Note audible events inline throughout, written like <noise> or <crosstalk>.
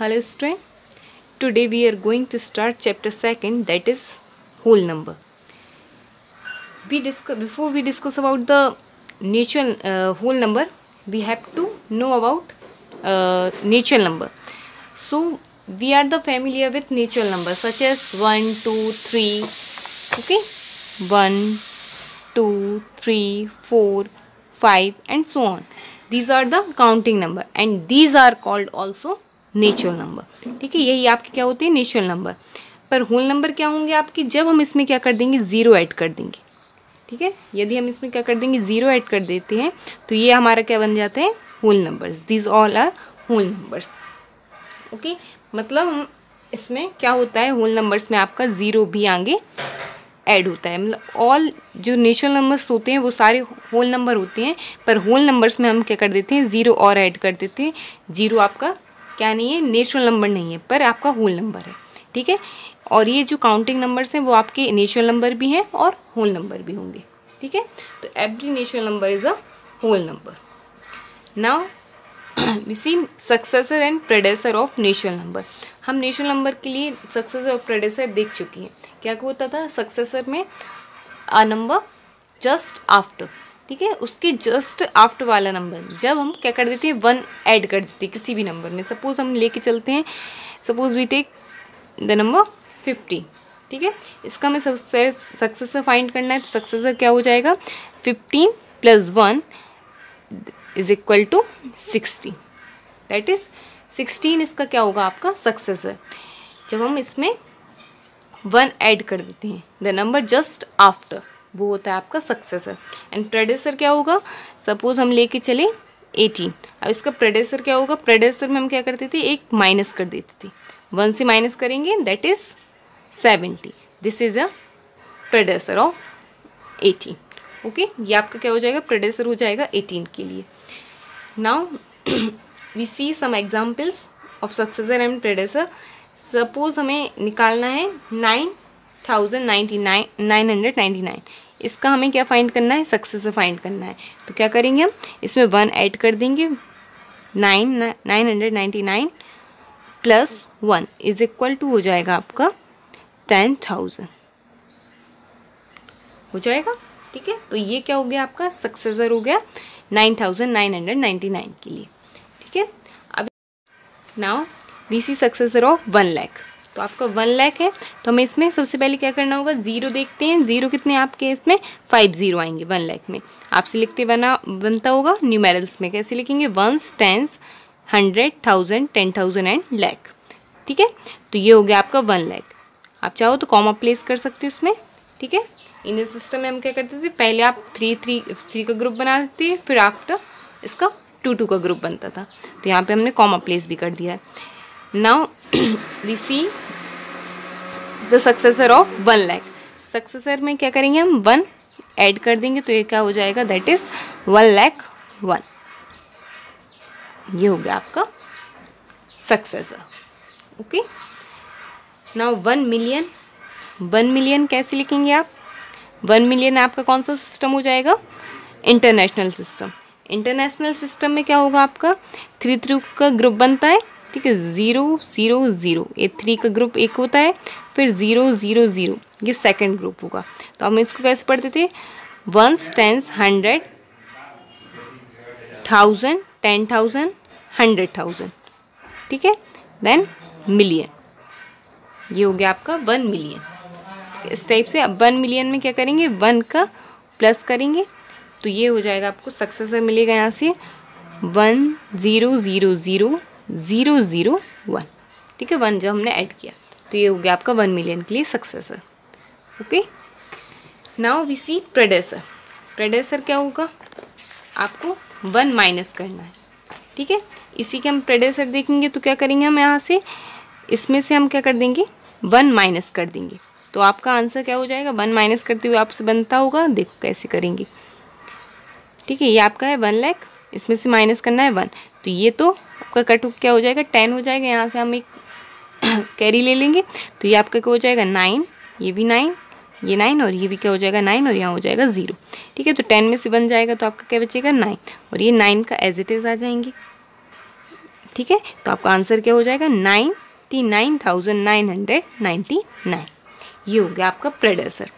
Hello student. Today we are going to start chapter second that is whole number. We discuss before we discuss about the natural uh, whole number we have to know about uh, natural number. So we are the familiar with natural number such as 1 2 3 okay 1 2 3 4 5 and so on these are the counting number and these are called also natural number. ठीक है, यही आपके क्या होते हैं, natural number. पर whole number क्या होंगे आपके? जब हम इसमें क्या कर देंगे, ज़ीरो ऐड कर देंगे। ठीक है, यदि हम इसमें क्या कर देंगे, ज़ीरो ऐड कर देते हैं तो ये हमारा क्या बन जाते हैं, whole numbers. These all are whole numbers okay मतलब इसमें क्या होता है, होल नंबर्स में आपका ज़ीरो भी आगे ऐड होता है। मतलब ऑल जो नेचुरल नंबर्स होते हैं, वो सारे होल नंबर होते हैं, पर होल नंबर्स में हम क्या कर देते हैं, ज़ीरो और ऐड कर देते हैं। ज़ीरो आपका क्या नहीं है नेचुरल नंबर नहीं है, पर आपका होल नंबर है, ठीक है? और ये जो काउंटिंग नंबर्स हैं, वो आपके नेचुरल नंबर भी हैं और होल नंबर भी होंगे, ठीक है? तो every natural number is a whole number now we see successor and predecessor of natural number हम नेचुरल नंबर के लिए सक्सेसर और प्रेडेसर देख चुके हैं। क्या होता था? सक्सेसर में अ नंबर जस्ट आफ्टर ठीक है? उसके जस्ट आफ्टर वाला नंबर जब हम क्या कर देते हैं वन ऐड कर देते हैं किसी भी नंबर में। सपोज़ हम लेके चलते हैं suppose we take the number fifty ठीक है? इसका हमें सक्सेस सक्सेसर फाइंड करना है तो सक्सेसर क्या हो जाएगा? Fifteen plus one is equal to sixty that is sixteen इसका क्या होगा आपका? सक्सेसर जब हम इसमें वन ऐड कर देते हैं द नंबर जस्ट आफ्टर वो होता है आपका सक्सेसर एंड प्रेडेसर क्या होगा? सपोज़ हम लेके चले एटीन अब इसका प्रेडेसर क्या होगा? प्रेडेसर में हम क्या करते थे? एक माइनस कर देते थे. वन से माइनस करेंगे that is seventy this is a predecessor of eighteen okay ये आपका क्या हो जाएगा? प्रेडेसर हो जाएगा एटीन के लिए. Now we see some examples of successor and predecessor suppose हमें निकालना है nine thousand ninety nine nine hundred ninety nine इसका हमें क्या फाइंड करना है? सक्सेसर फाइंड करना है। तो क्या करेंगे हम? इसमें वन ऐड कर देंगे। Nine nine hundred ninety nine plus one is equal to हो जाएगा आपका टेन थाउज़ेंड हो जाएगा? ठीक है? तो ये क्या हो गया आपका? सक्सेसर हो गया nine thousand nine hundred ninety nine के लिए। ठीक है? अब now we see successor of one lakh तो आपका वन लैख है। तो हमें इसमें सबसे पहले क्या करना होगा? ज़ीरो देखते हैं। ज़ीरो कितने आपके इसमें? फाइव ज़ीरो आएँगे वन लैख में। आपसे लिखते बना, बनता होगा न्यूमेरल्स में। कैसे लिखेंगे? Ones tens hundred thousand ten thousand and lakh ठीक है? तो ये हो गया आपका वन लैख आप चाहो तो कॉमा प्लेस कर सकते हो इसमें। ठीक है? इन सिस्टम में हम क्या करते थे? पहले आप थ्री थ्री थ्री का ग्रुप बना देते फिर आफ्टर इसका टू टू का ग्रुप बनता था। तो यहाँ पे हमने कॉमा प्लेस भी कर दिया है। Now we see the successor of one lakh successor में क्या करेंगे हम? वन ऐड कर देंगे तो ये क्या हो जाएगा? That is one lakh one ये हो गया आपका successor okay now one million one million कैसे लिखेंगे आप? वन मिलियन आपका कौन सा सिस्टम हो जाएगा? इंटरनेशनल सिस्टम इंटरनेशनल सिस्टम में क्या होगा आपका? थ्री थ्री का ग्रुप बनता है. ठीक है ज़ीरो ज़ीरो ज़ीरो ये थ्री का ग्रुप एक होता है, फिर ज़ीरो ज़ीरो ज़ीरो ये सेकंड ग्रुप होगा। तो हम इसको कैसे पढ़ते थे? Ones tens hundred thousand ten thousand hundred thousand ठीक है? देन मिलियन ये हो गया आपका वन मिलियन इस टाइप से अब वन मिलियन में क्या करेंगे? वन का प्लस करेंगे। तो ये हो जाएगा आपको सक्सेसर मिलेगा यहाँ से। One zero zero zero zero zero one. ठीक है, वन जब हमने ऐड किया। तो ये हो गया आपका वन मिलियन के लिए successor okay now we see predecessor predecessor क्या होगा? आपको वन माइनस करना है। ठीक है? इसी के हम प्रेडेसर देखेंगे तो क्या करेंगे हम यहाँ से? इसमें से हम क्या कर देंगे? वन माइनस कर देंगे। तो आपका आंसर क्या हो जाएगा? वन माइनस करते हुए आपसे बनता होगा। देखो कैसे करेंगे। ठीक है, ये आपका है वन लैख इसमें से माइनस करना है वन। तो ये तो आपका कट क्या हो जाएगा? टेन हो जाएगा, यहाँ से हम एक <clears throat> कैरी ले लेंगे। तो ये आपका क्या हो जाएगा? नाइन, ये भी नाइन, ये नाइन और ये भी क्या हो जाएगा? नाइन और यहाँ हो जाएगा ज़ीरो। ठीक है तो टेन में से बन जाएगा तो आपका क्या बचेगा? नाइन। और ये नाइन का एज इट इज़ आ जाएँगे। ठीक है तो आपका आंसर क्या हो जाएगा? Ninety nine thousand nine hundred ninety nine. ये हो गया आपका प्रेडेसर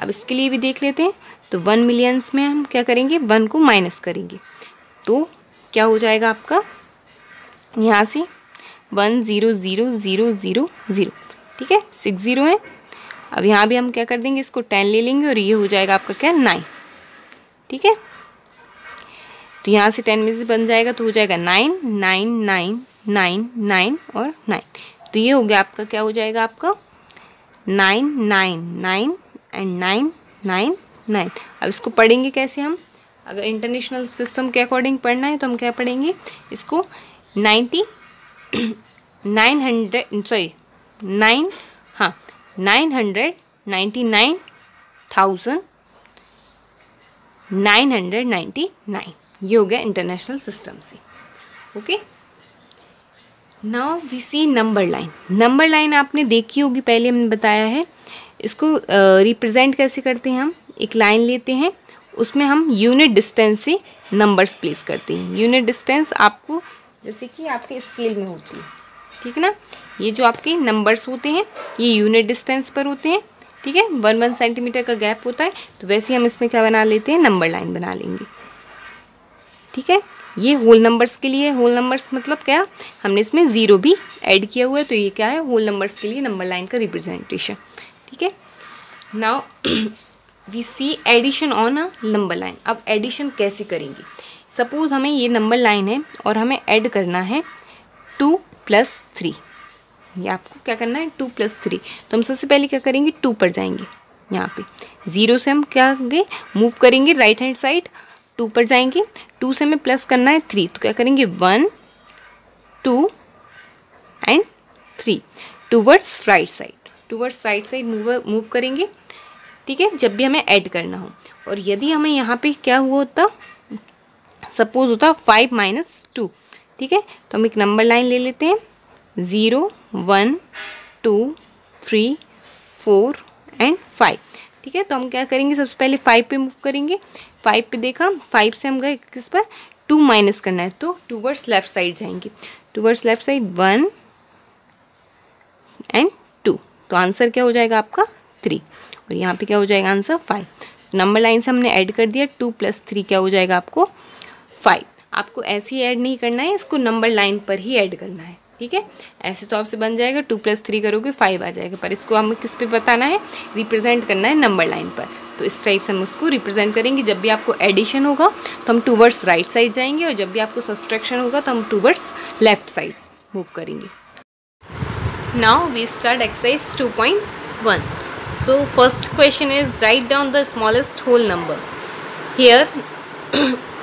अब इसके लिए भी देख लेते हैं। तो वन मिलियंस में हम क्या करेंगे? वन को माइनस करेंगे। तो क्या हो जाएगा आपका? यहाँ से one zero zero zero zero zero. ठीक है? सिक्स ज़ीरो है। अब यहाँ भी हम क्या कर देंगे? इसको टेन ले लेंगे और ये हो जाएगा आपका क्या? नाइन। ठीक है? तो यहाँ से टेन में से बन जाएगा तो हो जाएगा nine nine nine nine nine और नाइन। तो ये हो गया आपका क्या हो जाएगा आपका? Nine nine nine and nine nine nine. अब इसको पढ़ेंगे कैसे हम? अगर इंटरनेशनल सिस्टम के अकॉर्डिंग पढ़ना है तो हम क्या पढ़ेंगे? इसको ninety nine hundred sorry nine हाँ nine hundred ninety nine thousand nine hundred ninety nine. ये हो गया इंटरनेशनल सिस्टम से। Okay now we see number line number line आपने देखी होगी पहले हमने बताया है। इसको रिप्रेजेंट uh, कैसे करते हैं हम? एक लाइन लेते हैं। उसमें हम यूनिट डिस्टेंस से नंबर्स प्लेस करते हैं। यूनिट डिस्टेंस आपको जैसे कि आपके स्केल में होती है। ठीक है ना? ये जो आपके नंबर्स होते हैं, ये यूनिट डिस्टेंस पर होते हैं। ठीक है? वन वन सेंटीमीटर का गैप होता है। तो वैसे हम इसमें क्या बना लेते हैं? नंबर लाइन बना लेंगे। ठीक है? ये होल नंबर्स के लिए होल नंबर्स मतलब क्या? हमने इसमें ज़ीरो भी ऐड किया हुआ है। तो ये क्या है? होल नंबर्स के लिए नंबर लाइन का रिप्रेजेंटेशन ठीक है? Now we see addition on a number line अब एडिशन कैसे करेंगे? सपोज़ हमें ये नंबर लाइन है और हमें ऐड करना है टू प्लस थ्री ये आपको क्या करना है? टू प्लस थ्री तो हम सबसे पहले क्या करेंगे? टू पर जाएँगे यहाँ पे. ज़ीरो से हम क्या करेंगे मूव करेंगे राइट हैंड साइड टू पर जाएँगे. टू से हमें प्लस करना है थ्री तो क्या करेंगे? One two and three towards right side towards right side move move करेंगे. ठीक है? जब भी हमें ऐड करना हो. और यदि हमें यहाँ पे क्या हुआ होता? सपोज़ होता फाइव माइनस टू, ठीक है? तो हम एक नंबर लाइन ले लेते हैं। Zero, one, two, three, four and five, ठीक है? तो हम क्या करेंगे? सबसे पहले फाइव पे मूव करेंगे। फाइव पे देखा, फाइव से हम गए किस पर? टू माइनस करना है तो टूवर्ड्स लेफ़्ट साइड जाएँगे। Towards left side, one and two तो आंसर क्या हो जाएगा आपका? थ्री, और यहाँ पे क्या हो जाएगा आंसर? फाइव, नंबर लाइन से हमने ऐड कर दिया, टू प्लस थ्री क्या हो जाएगा आपको? फाइव। आपको ऐसे ही ऐड नहीं करना है, इसको नंबर लाइन पर ही ऐड करना है, ठीक है? ऐसे तो आपसे बन जाएगा टू प्लस थ्री करोगे फाइव आ जाएगा। पर इसको हमें किस पे बताना है? रिप्रेजेंट करना है नंबर लाइन पर। तो इस टाइप से हम उसको रिप्रेजेंट करेंगे। जब भी आपको एडिशन होगा तो हम टूवर्ड्स राइट साइड जाएँगे और जब भी आपको सब्सट्रैक्शन होगा तो हम टूवर्ड्स लेफ़्ट साइड मूव करेंगे। Now we start exercise two point one so first question is write down the smallest whole number here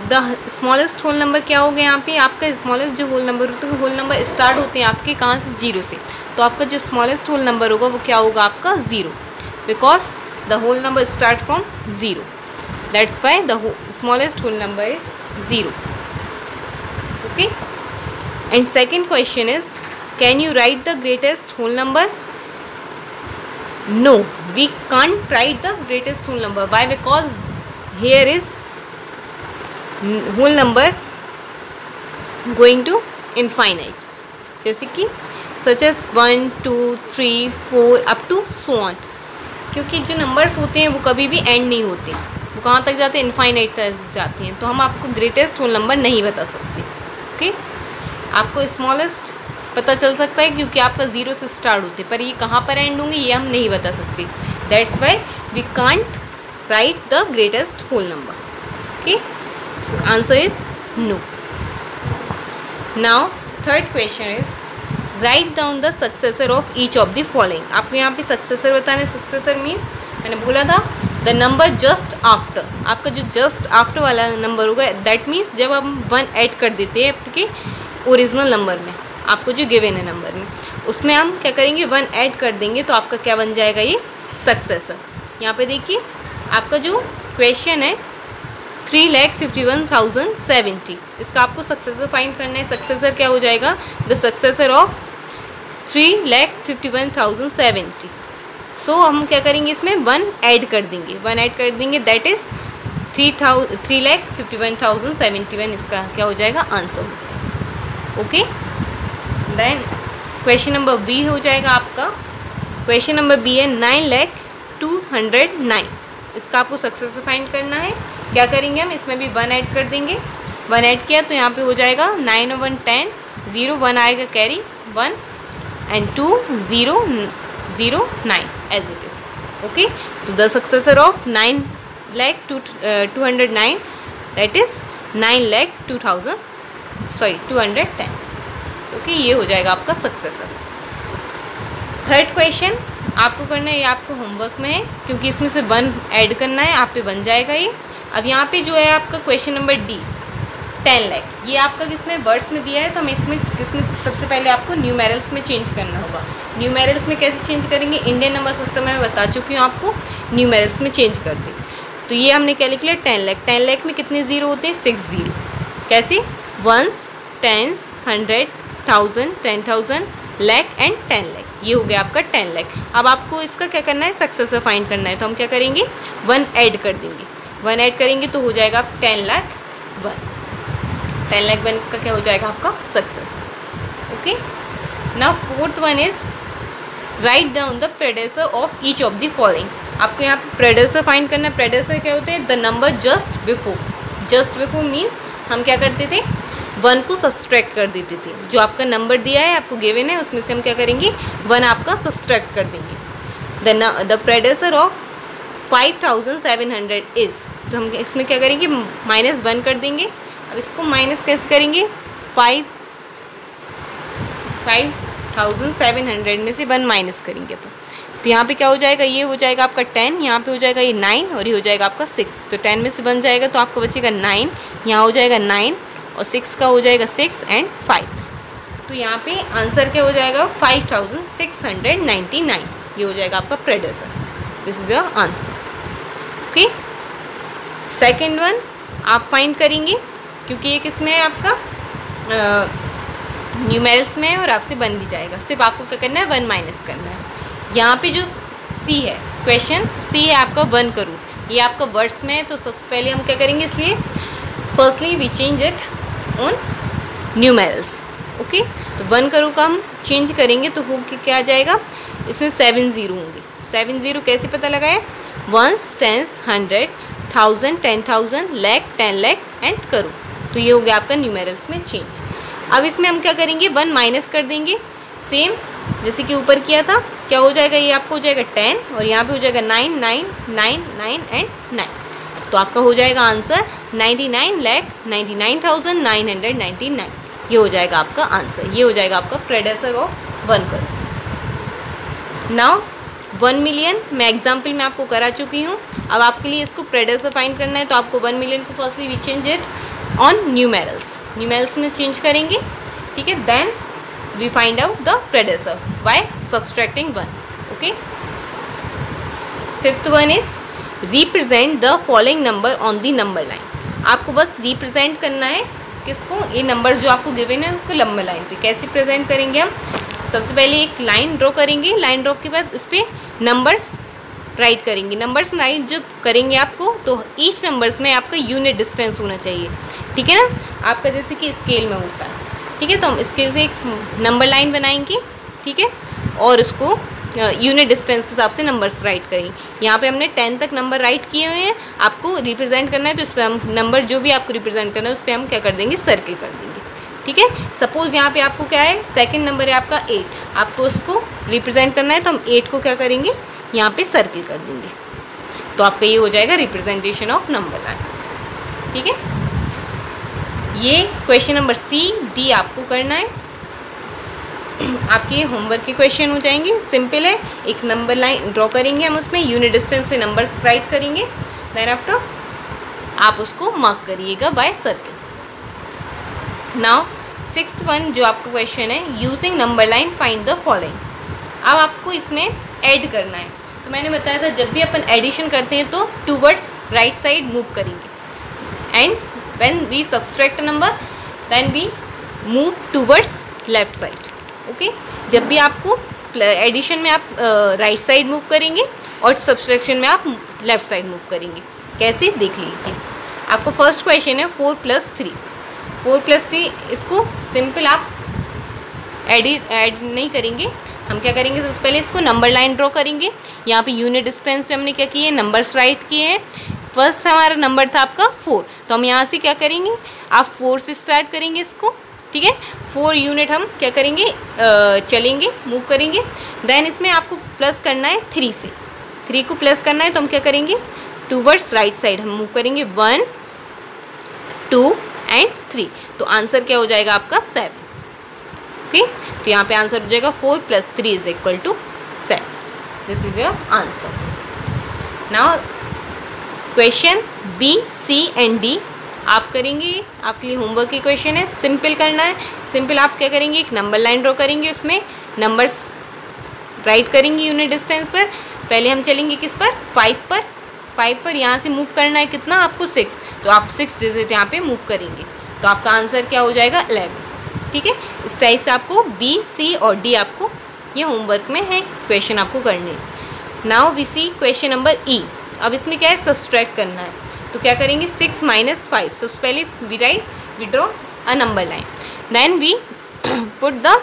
the smallest whole number क्या हो गया यहाँ पे? आपका स्मॉलेस्ट जो होल नंबर होता है होल नंबर स्टार्ट होते हैं आपके कहाँ से? ज़ीरो से। तो आपका जो स्मॉलेस्ट होल नंबर होगा, वो क्या होगा आपका? Zero because the whole number start from zero that's why the smallest whole number is zero okay and second question is can you write the greatest whole number no we can't write the greatest whole number. Why? Because here is whole number going to infinite जैसे कि such as one two three four up to so on क्योंकि जो numbers होते हैं वो कभी भी and नहीं होते. वो कहाँ तक जाते हैं? इनफाइनाइट तक जाते हैं. तो हम आपको ग्रेटेस्ट होल नंबर नहीं बता सकते. ओके आपको स्मॉलेस्ट पता चल सकता है क्योंकि आपका ज़ीरो से स्टार्ट होते पर ये कहाँ पर एंड होंगे? ये हम नहीं बता सकते. That's why we can't write the greatest whole number okay Answer is no. Now, third question is, write down the successor of each of the following. आपको यहाँ पे successor बताना है successor means, मैंने बोला था द नंबर जस्ट आफ्टर आपका जो जस्ट आफ्टर वाला नंबर होगा दैट मीन्स जब हम वन ऐड कर देते हैं आपके ओरिजिनल नंबर में, आपको जो गिवन है नंबर में, उसमें हम क्या करेंगे वन ऐड कर देंगे तो आपका क्या बन जाएगा ये सक्सेसर यहाँ पे देखिए, आपका जो क्वेश्चन है three lakh fifty one thousand seventy इसका आपको सक्सेसर फाइंड करना है। सक्सेसर क्या हो जाएगा? The successor of three lakh fifty one thousand seventy so हम क्या करेंगे इसमें? वन ऐड कर देंगे। वन ऐड कर देंगे। That is three thou three lakh fifty one thousand seventy one इसका क्या हो जाएगा? आंसर हो जाएगा। Okay then question number B हो जाएगा आपका। क्वेश्चन नंबर बी है nine lakh two hundred nine इसका आपको सक्सेस फाइंड करना है। क्या करेंगे हम? इसमें भी वन ऐड कर देंगे। वन ऐड किया तो यहाँ पे हो जाएगा nine one ten zero one आएगा carry one and two zero zero nine as it is okay तो the successor of nine lakh two two hundred nine that is nine lakh two thousand sorry two hundred ten okay ये हो जाएगा आपका successor third question आपको करना है, ये आपको होमवर्क में है, क्योंकि इसमें से वन ऐड करना है, आप पे बन जाएगा ये। अब यहाँ पे जो है आपका question number D ten lakh ये आपका किसमें वर्ड्स में दिया है तो हमें इसमें किसमें सबसे पहले आपको न्यूमेरल्स में चेंज करना होगा। न्यूमेरल्स में कैसे चेंज करेंगे? इंडियन नंबर सिस्टम में मैं बता चुकी हूँ आपको न्यूमेरल्स में चेंज कर दी। तो ये हमने क्या लिख लिया? टेन लैख टेन लैख में कितने ज़ीरो होते हैं? सिक्स ज़ीरो कैसे? Ones tens hundred thousand ten thousand lakh and ten lakh ये हो गया आपका टेन लैख अब आपको इसका क्या करना है? सक्सेसर फाइंड करना है। तो हम क्या करेंगे? वन ऐड कर देंगे। वन ऐड करेंगे तो हो जाएगा ten lakh one ten lakh one इसका क्या हो जाएगा आपका? सक्सेस ओके ना fourth one is write down the predecessor of each of the following आपको यहाँ पे प्रेडेसर फाइंड करना है। प्रेडेसर क्या होते हैं? The number just before just before means हम क्या करते थे? वन को सब्सट्रैक्ट कर देते थे। जो आपका नंबर दिया है, आपको गिवन है, उसमें से हम क्या करेंगे? वन आपका सब्सट्रैक्ट कर देंगे। The the predecessor of five thousand seven hundred is तो हम इसमें क्या करेंगे? माइनस वन कर देंगे। अब इसको माइनस कैसे करेंगे? Five five thousand seven hundred में से वन माइनस करेंगे अपन। तो यहाँ पे क्या हो जाएगा? ये हो जाएगा आपका टेन, यहाँ पे हो जाएगा ये नाइन और ये हो जाएगा आपका सिक्स। तो टेन में से बन जाएगा तो आपको बचेगा नाइन, यहाँ हो जाएगा नाइन और सिक्स का हो जाएगा सिक्स एंड फाइव। तो यहाँ पे आंसर क्या हो जाएगा? Five thousand six hundred ninety nine. ये हो जाएगा आपका predecessor. This is your answer okay? Second one आप फाइंड करेंगे, क्योंकि ये किसमें है आपका? न्यूमेरल्स में है और आपसे बन भी जाएगा। सिर्फ़ आपको क्या करना है? वन माइनस करना है। यहाँ पे जो सी है क्वेश्चन सी है आपका वन करोड़ ये आपका वर्ड्स में है तो सबसे पहले हम क्या करेंगे इसलिए? Firstly we change it on numerals okay तो वन करो का हम चेंज करेंगे तो हो क्या आ जाएगा? इसमें सेवन ज़ीरो होंगे। सेवन ज़ीरो कैसे पता लगाए ones tens hundred, thousand, ten thousand, lakh, ten lakh, and करो। तो ये हो गया आपका न्यूमेरल्स में चेंज अब इसमें हम क्या करेंगे? वन माइनस कर देंगे। सेम जैसे कि ऊपर किया था, क्या हो जाएगा? ये आपको हो जाएगा टेन, और यहाँ पे हो जाएगा nine nine nine nine and nine तो आपका हो जाएगा answer ninety nine lakh ninety nine thousand nine hundred ninety nine ये हो जाएगा आपका आंसर ये हो जाएगा आपका predecessor of one crore now one million, मैं एग्ज़ाम्पल में आपको करा चुकी हूँ। अब आपके लिए इसको प्रेडेसर फाइंड करना है तो आपको वन मिलियन को firstly we change it on numerals numerals में चेंज करेंगे, ठीक है? Then we find out the predecessor by subtracting one okay fifth one is represent the following number on the number line आपको बस represent करना है, किसको? ये नंबर जो आपको गिवन है, उसको लंबा लाइन पे। कैसे प्रेजेंट करेंगे हम? सबसे पहले एक लाइन ड्रॉ करेंगे। लाइन ड्रॉ के बाद उस पर नंबर्स राइट करेंगे। नंबर्स राइट जब करेंगे आपको तो ईच नंबर्स में आपका यूनिट डिस्टेंस होना चाहिए। ठीक है ना? आपका जैसे कि स्केल में होता है। ठीक है? तो हम स्केल से एक नंबर लाइन बनाएँगे। ठीक है? और उसको यूनिट डिस्टेंस के हिसाब से नंबर्स राइट करें यहाँ पे हमने टेन तक नंबर राइट किए हुए हैं। आपको रिप्रेजेंट करना है तो इस पर हम नंबर जो भी आपको रिप्रेजेंट करना है, उस पर हम क्या कर देंगे? सर्किल कर देंगे। ठीक है? सपोज़ यहाँ पे आपको क्या है? सेकंड नंबर है आपका एट आपको उसको रिप्रेजेंट करना है तो हम एट को क्या करेंगे? यहाँ पे सर्किल कर देंगे। तो आपका ये हो जाएगा रिप्रेजेंटेशन ऑफ़ नंबर लाइन ठीक है? ये क्वेश्चन नंबर सी डी आपको करना है। <clears throat> आपके होमवर्क के क्वेश्चन हो जाएँगे। सिंपल है। एक नंबर लाइन ड्रॉ करेंगे हम उसमें। यूनिट डिस्टेंस पे नंबर्स राइट करेंगे। देन आफ्टर आप उसको मार्क करिएगा by circle now six one जो आपका क्वेश्चन है using number line find the following अब आपको इसमें ऐड करना है। तो मैंने बताया था, जब भी अपन एडिशन करते हैं तो टूवर्ड्स राइट साइड मूव करेंगे। And when we subtract number then we move towards left side okay जब भी आपको एडिशन में आप राइट साइड मूव करेंगे और सब्सट्रैक्शन में आप लेफ़्ट साइड मूव करेंगे। कैसे? देख लीजिए। आपको फ़र्स्ट क्वेश्चन है four plus three four plus three, इसको सिंपल आप एडिट ऐड नहीं करेंगे। हम क्या करेंगे, सबसे पहले इसको नंबर लाइन ड्रॉ करेंगे। यहाँ पे यूनिट डिस्टेंस पे हमने क्या किए नंबर्स राइट किए हैं। फ़र्स्ट हमारा नंबर था आपका फोर तो हम यहाँ से क्या करेंगे, आप फोर से स्टार्ट करेंगे इसको, ठीक है? फोर यूनिट हम क्या करेंगे चलेंगे मूव करेंगे। देन इसमें आपको प्लस करना है थ्री से। थ्री को प्लस करना है तो हम क्या करेंगे टूवर्ड्स राइट साइड हम मूव करेंगे। वन टू एंड थ्री तो आंसर क्या हो जाएगा आपका? सेवन ओके तो यहाँ पे आंसर हो जाएगा four plus three is equal to seven this is your answer now question B C and D आप करेंगे, आपके लिए होमवर्क की क्वेश्चन है सिंपल करना है. सिंपल आप क्या करेंगे? एक नंबर लाइन ड्रॉ करेंगे उसमें. नंबर्स राइट करेंगे यूनिट डिस्टेंस पर. पहले हम चलेंगे किस पर? फाइव पर. फाइव पर यहाँ से मूव करना है कितना? आपको सिक्स तो आप सिक्स डिजिट यहाँ पे मूव करेंगे। तो आपका आंसर क्या हो जाएगा? एलेवन ठीक है? इस टाइप से आपको बी सी और डी आपको ये होमवर्क में है क्वेश्चन आपको करने now we see question number E अब इसमें क्या है? सब्सट्रैक्ट करना है। तो क्या करेंगे? सिक्स माइनस फाइव सबसे पहले we write we draw a number line then we put the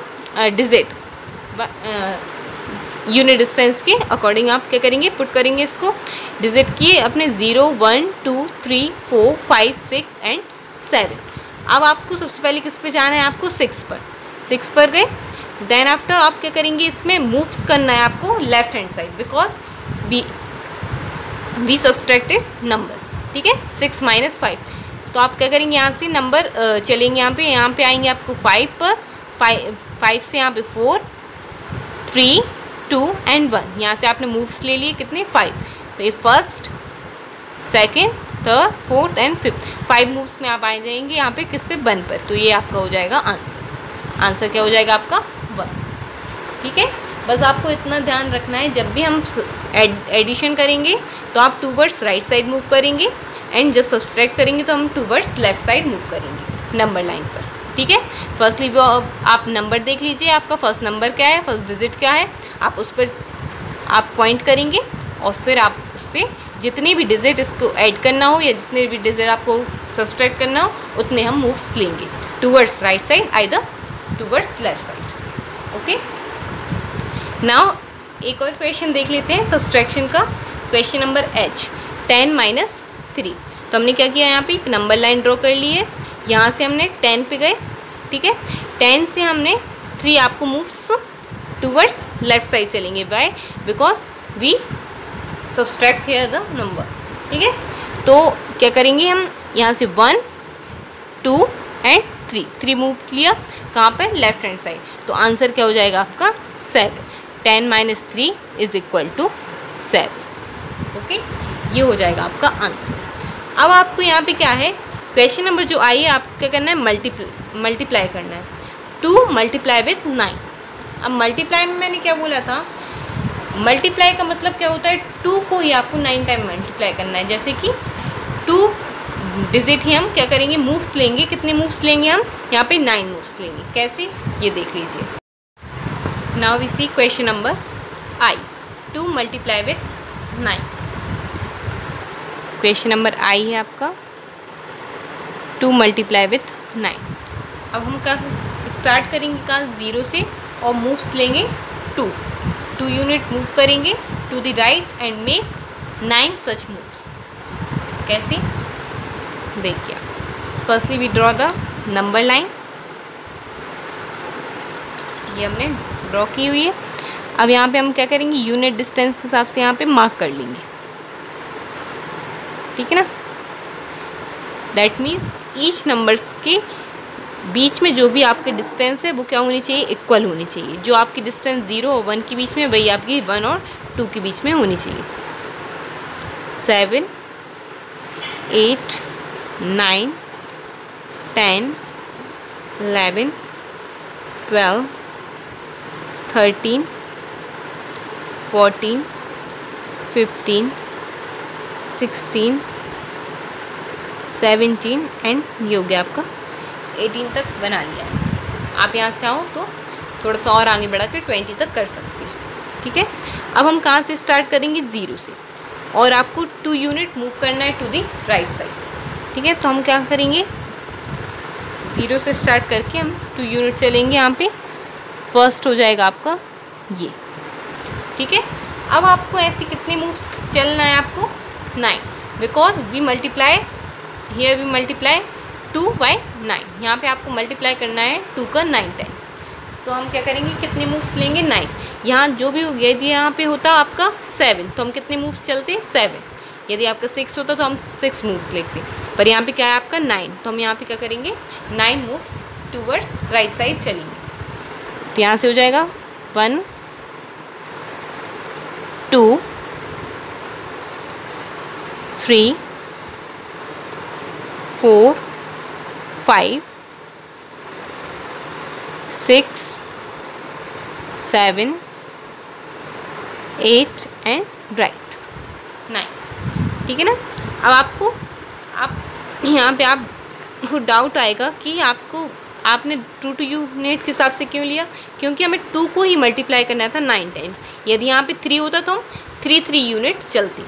digit unit distance के अकॉर्डिंग आप क्या करेंगे? पुट करेंगे इसको। डिजिट किए अपने zero one two three four five six and seven अब आपको सबसे पहले किस पे जाना है? आपको सिक्स पर। सिक्स पर गए। देन आफ्टर आप क्या करेंगे इसमें? मूव्स करना है आपको left hand side because we we subtracted number ठीक है? सिक्स माइनस फाइव तो आप क्या करेंगे? यहाँ से नंबर चलेंगे यहाँ पे। यहाँ पे आएँगे आपको फाइव पर। फाइव फाइव से यहाँ पे four three two and one. यहाँ से आपने मूव्स ले लिए कितने? फाइव तो ये first second third fourth and fifth five moves में आप आ जाएँगे यहाँ पे किस पे? वन पर। तो ये आपका हो जाएगा आंसर आंसर क्या हो जाएगा आपका? वन ठीक है? बस आपको इतना ध्यान रखना है। जब भी हम एडिशन करेंगे तो आप towards right side move करेंगे एंड जब सब्सट्रैक्ट करेंगे तो हम towards left side move करेंगे नंबर लाइन पर। ठीक है? फर्स्टली वो आप नंबर देख लीजिए। आपका फ़र्स्ट नंबर क्या है? फ़र्स्ट डिजिट क्या है? आप उस पर, आप पॉइंट करेंगे और फिर आप उस पर जितने भी डिजिट इसको ऐड करना हो या जितने भी डिजिट आपको सब्सट्रैक्ट करना हो, उतने हम मूव्स लेंगे towards right side either towards left side okay now एक और क्वेश्चन देख लेते हैं सब्सट्रैक्शन का। Question number H ten minus three तो हमने क्या किया यहाँ पे? एक नंबर लाइन ड्रॉ कर ली है। यहाँ से हमने टेन पे गए, ठीक है? टेन से हमने थ्री आपको मूव्स टूवर्ड्स लेफ़्ट साइड चलेंगे by because we subtract here the number ठीक है? तो क्या करेंगे हम? यहाँ से one two and three three move किया कहाँ पर? लेफ़्ट हैंड साइड तो आंसर क्या हो जाएगा आपका? Seven ten minus three is equal to seven okay ये हो जाएगा आपका आंसर अब आपको यहाँ पे क्या है? क्वेश्चन नंबर जो आई है, आपको क्या करना है? मल्टीप्लाई मल्टीप्लाई करना है. टू मल्टीप्लाई विथ नाइन अब मल्टीप्लाई में मैंने क्या बोला था? मल्टीप्लाई का मतलब क्या होता है? टू को ही आपको नाइन टाइम मल्टीप्लाई करना है। जैसे कि टू डिजिट ही हम क्या करेंगे? मूव्स लेंगे। कितने मूव्स लेंगे हम? यहाँ पे नाइन मूव्स लेंगे। कैसे? ये देख लीजिए। Now we see question number I two multiply with nine question number I है आपका। टू मल्टीप्लाई विथ नाइन अब हम क्या स्टार्ट करेंगे? कहाँ? ज़ीरो से। और मूव्स लेंगे टू टू यूनिट मूव करेंगे to the right and make nine such moves कैसे? देखिए firstly we draw the number line ये हमने ड्रॉ की हुई है। अब यहाँ पे हम क्या करेंगे? यूनिट डिस्टेंस के हिसाब से यहाँ पे मार्क कर लेंगे। ठीक है ना? दैट मीन्स ईच नंबर्स के बीच में जो भी आपके डिस्टेंस है, वो क्या होनी चाहिए? इक्वल होनी चाहिए। जो आपकी डिस्टेंस ज़ीरो और वन के बीच में, वही आपकी वन और टू के बीच में होनी चाहिए। Seven eight nine ten eleven twelve thirteen fourteen fifteen sixteen seventeen and ये हो गया आपका एटीन तक बना लिया है। आप यहाँ से आओ तो थोड़ा सा और आगे बढ़ा कर ट्वेंटी तक कर सकते हैं। ठीक है? अब हम कहाँ से स्टार्ट करेंगे? ज़ीरो से। और आपको टू यूनिट मूव करना है टू दी राइट साइड ठीक है? तो हम क्या करेंगे? ज़ीरो से स्टार्ट करके हम टू यूनिट चलेंगे यहाँ पे। फ़र्स्ट हो जाएगा आपका ये। ठीक है? अब आपको ऐसे कितने मूव्स चलना है आपको? Nine because we multiply here we multiply two by nine. यहाँ पे आपको मल्टीप्लाई करना है टू का नाइन टाइम्स तो हम क्या करेंगे, कितने मूव्स लेंगे? नाइन। यहाँ जो भी यदि यहाँ पे होता आपका सेवन तो हम कितने मूव्स चलते सेवन। यदि आपका सिक्स होता तो हम सिक्स मूव लेते। पर यहाँ पे क्या है आपका? नाइन। तो हम यहाँ पे क्या करेंगे? Nine moves towards right side चलेंगे। तो यहाँ से हो जाएगा one two three four five six seven eight and right nine ठीक है ना? अब आपको, आप, यहाँ पे आप, को डाउट आएगा कि आपको, आपने टू टू यूनिट के हिसाब से क्यों लिया? क्योंकि हमें टू को ही मल्टीप्लाई करना था नाइन टाइम्स यदि यहाँ पे थ्री होता तो हम थ्री थ्री यूनिट चलती.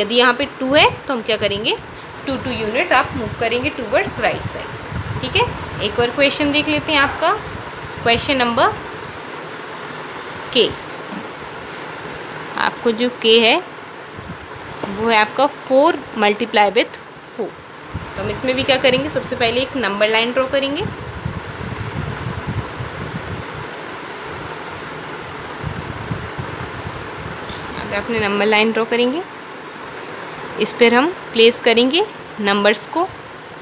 यदि यहाँ पे टू है तो हम क्या करेंगे? टू टू यूनिट आप मूव करेंगे टूवर्ड्स राइट साइड ठीक है? एक और क्वेश्चन देख लेते हैं आपका। क्वेश्चन नंबर के आपको जो के है, वो है आपका फोर मल्टीप्लाई विथ फोर तो हम इसमें भी क्या करेंगे? सबसे पहले एक नंबर लाइन ड्रॉ करेंगे। अपने नंबर लाइन ड्रॉ करेंगे। इस पर हम प्लेस करेंगे नंबर्स को।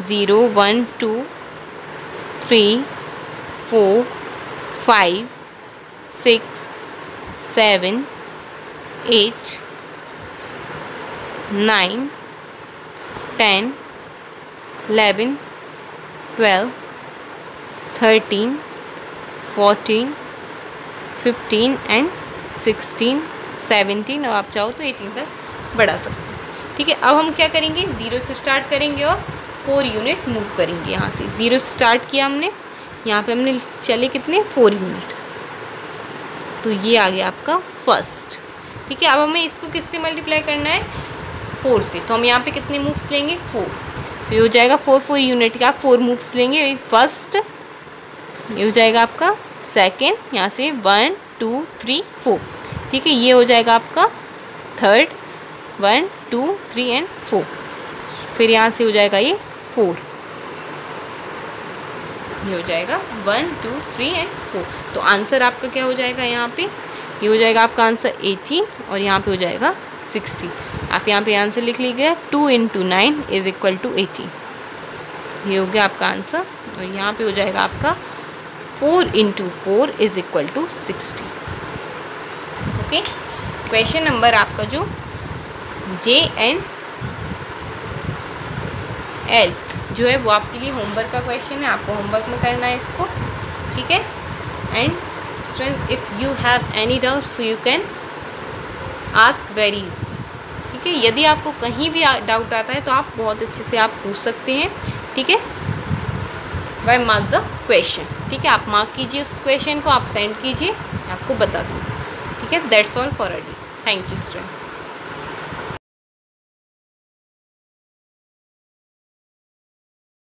Zero one two three four five six seven eight nine ten eleven twelve thirteen fourteen fifteen and sixteen seventeen और आप चाहो तो एटीन तक बढ़ा सकते हैं। ठीक है, अब हम क्या करेंगे? ज़ीरो से स्टार्ट करेंगे और फोर यूनिट मूव करेंगे यहाँ से। ज़ीरो स्टार्ट किया हमने। यहाँ पे हमने चले कितने? Four unit. तो ये आ गया आपका फ़र्स्ट। ठीक है, अब हमें इसको किससे मल्टीप्लाई करना है? फोर से। तो हम यहाँ पे कितने मूव्स लेंगे? फोर। तो ये हो जाएगा फोर फोर यूनिट। का फोर मूव्स लेंगे? फ़र्स्ट। ये हो जाएगा आपका सेकेंड। यहाँ से वन, टू, थ्री, फोर। ठीक है, ये हो जाएगा आपका third. One, two, three and four. फिर यहाँ से हो जाएगा ये फोर। ये हो जाएगा one, two, three and four तो आंसर आपका क्या हो जाएगा यहाँ पे? ये हो जाएगा आपका आंसर एटीन और यहाँ पे हो जाएगा सिक्सटी आप यहाँ पे आंसर लिख लीजिए, two into nine is equal to eighteen ये हो गया आपका आंसर और यहाँ पे हो जाएगा आपका four into four is equal to sixty okay question number आपका जो जे एंड एल जो है वो आपके लिए होमवर्क का क्वेश्चन है, आपको होमवर्क में करना है इसको, ठीक है? And student if you have any doubt so you can ask very easily ठीक है? यदि आपको कहीं भी डाउट आता है तो आप बहुत अच्छे से आप पूछ सकते हैं, ठीक है? वाई मार्क द क्वेश्चन ठीक है? आप मार्क कीजिए उस क्वेश्चन को, आप सेंड कीजिए आपको बता दूँगी, ठीक है? That's all for a day thank you student